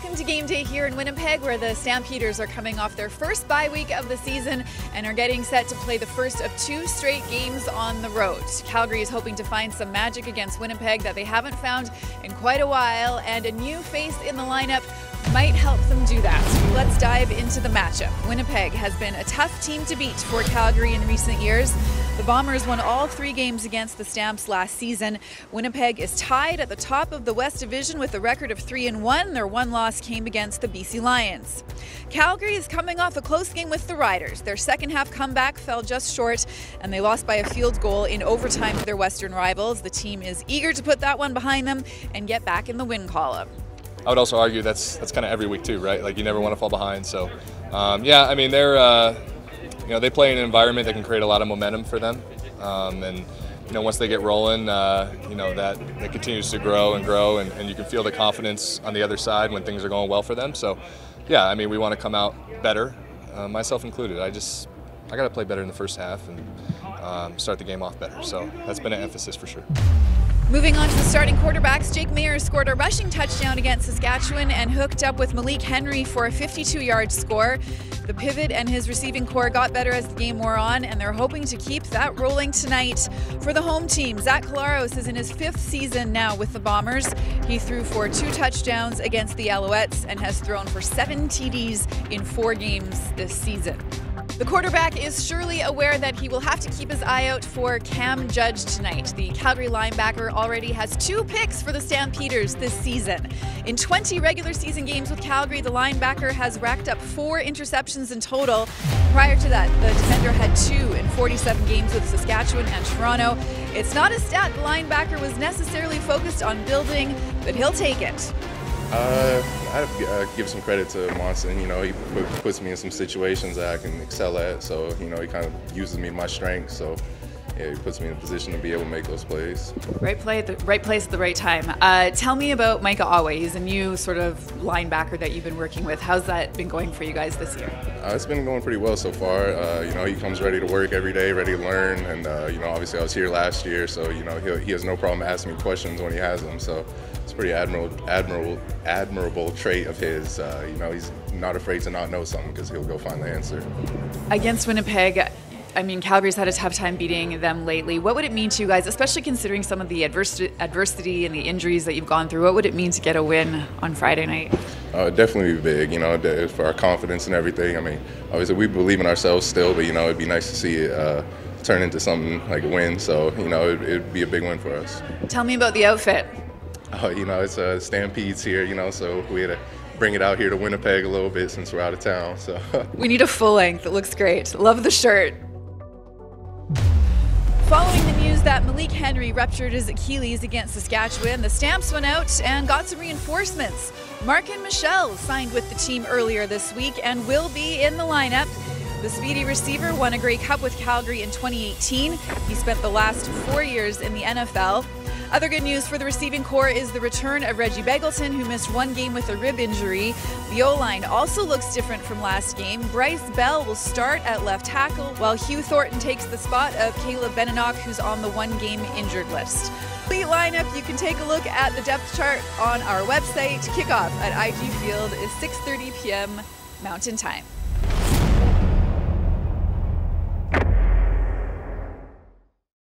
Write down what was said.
game day here in Winnipeg, where the Stampeders are coming off their first bye week of the season and are getting set to play the first of two straight games on the road. Calgary is hoping to find some magic against Winnipeg that they haven't found in quite a while, and a new face in the lineup might help them do that. Let's dive into the matchup. Winnipeg has been a tough team to beat for Calgary in recent years. The Bombers won all three games against the Stamps last season. Winnipeg is tied at the top of the West Division with a record of 3 and 1. Their one loss came against the BC Lions. Calgary is coming off a close game with the Riders. Their second half comeback fell just short, and they lost by a field goal in overtime to their Western rivals. The team is eager to put that one behind them and get back in the win column. I would also argue that's that's kind of every week too, right? Like you never want to fall behind. So, um, yeah, I mean they're uh, you know they play in an environment that can create a lot of momentum for them, um, and you know once they get rolling, uh, you know that that continues to grow and grow, and, and you can feel the confidence on the other side when things are going well for them. So, yeah, I mean we want to come out better, uh, myself included. I just I got to play better in the first half and um, start the game off better. So that's been an emphasis for sure. Moving on to the starting quarterbacks, Jake Maier scored a rushing touchdown against Saskatchewan and hooked up with Malik Henry for a 52-yard score. The pivot and his receiving corps got better as the game wore on, and they're hoping to keep that rolling tonight. For the home team, Zach Collaros is in his fifth season now with the Bombers. He threw for two touchdowns against the Alouettes and has thrown for seven TDs in four games this season. The quarterback is surely aware that he will have to keep his eye out for Cam Judge tonight. The Calgary linebacker already has two picks for the Stampeders this season. In 20 regular season games with Calgary, the linebacker has racked up four interceptions in total. Prior to that, the defender had two in 47 games with Saskatchewan and Toronto. It's not a stat the linebacker was necessarily focused on building, but he'll take it. Uh, I uh, give some credit to Monson. You know, he puts me in some situations that I can excel at. So, you know, he kind of uses me my strengths. So, yeah, he puts me in a position to be able to make those plays. Right play at the right place at the right time. Uh, tell me about Micah Awe. He's a new sort of linebacker that you've been working with. How's that been going for you guys this year? Uh, it's been going pretty well so far. Uh, you know, he comes ready to work every day, ready to learn, and uh, you know, obviously I was here last year, so you know, he has no problem asking me questions when he has them. So it's a pretty admirable, admirable, admirable trait of his. Uh, you know, he's not afraid to not know something because he'll go find the answer. Against Winnipeg, I mean, Calgary's had a tough time beating them lately. What would it mean to you guys, especially considering some of the adversity, adversity and the injuries that you've gone through? What would it mean to get a win on Friday night? Uh, definitely big, you know, for our confidence and everything. I mean, obviously we believe in ourselves still, but you know, it'd be nice to see it uh, turn into something like a win. So, you know, it'd, it'd be a big win for us. Tell me about the outfit. Oh, you know, it's a uh, Stampedes here, you know, so we had to bring it out here to Winnipeg a little bit since we're out of town. So we need a full length. It looks great. Love the shirt. Following the news that Malik Henry ruptured his Achilles against Saskatchewan, the Stamps went out and got some reinforcements. Marken Michel signed with the team earlier this week and will be in the lineup. The speedy receiver won a Grey Cup with Calgary in 2018. He spent the last four years in the NFL. Other good news for the receiving corps is the return of Reggie Begelton, who missed one game with a rib injury. The O line also looks different from last game. Bryce Bell will start at left tackle, while Hugh Thornton takes the spot of Caleb Benenoch, who's on the one game injured list. Complete lineup, you can take a look at the depth chart on our website. Kickoff at IG Field is 6:30 p.m. Mountain Time.